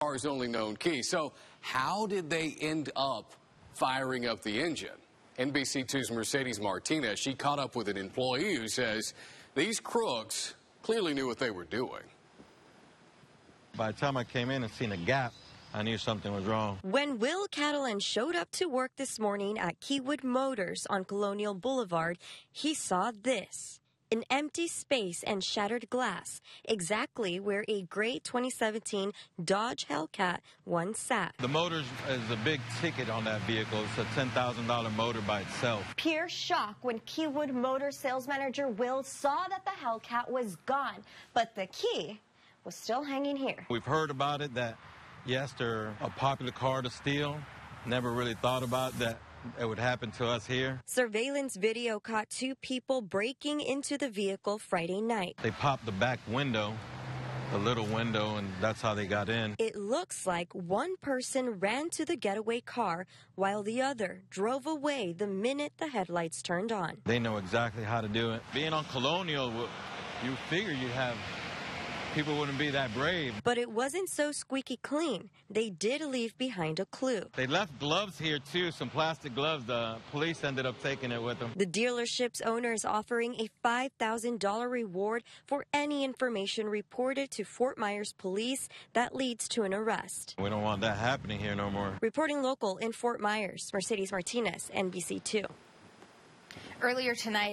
car's only known key. So how did they end up firing up the engine? NBC2's Mercedes Martinez, she caught up with an employee who says these crooks clearly knew what they were doing. By the time I came in and seen a gap, I knew something was wrong. When Will Catalan showed up to work this morning at Keywood Motors on Colonial Boulevard, he saw this. An empty space and shattered glass, exactly where a gray 2017 Dodge Hellcat once sat. The motor is a big ticket on that vehicle. It's a $10,000 motor by itself. Pure shock when Keywood Motor sales manager Will saw that the Hellcat was gone, but the key was still hanging here. We've heard about it that, yes, they're a popular car to steal. Never really thought about that it would happen to us here. Surveillance video caught two people breaking into the vehicle Friday night. They popped the back window, the little window, and that's how they got in. It looks like one person ran to the getaway car while the other drove away the minute the headlights turned on. They know exactly how to do it. Being on Colonial, you figure you'd have people wouldn't be that brave. But it wasn't so squeaky clean. They did leave behind a clue. They left gloves here too, some plastic gloves. The police ended up taking it with them. The dealership's owner is offering a $5,000 reward for any information reported to Fort Myers police that leads to an arrest. We don't want that happening here no more. Reporting local in Fort Myers, Mercedes Martinez, NBC2. Earlier tonight,